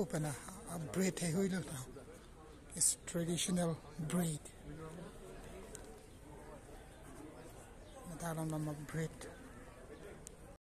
coco a bread hai hoi lo now it's traditional bread matalam mama bread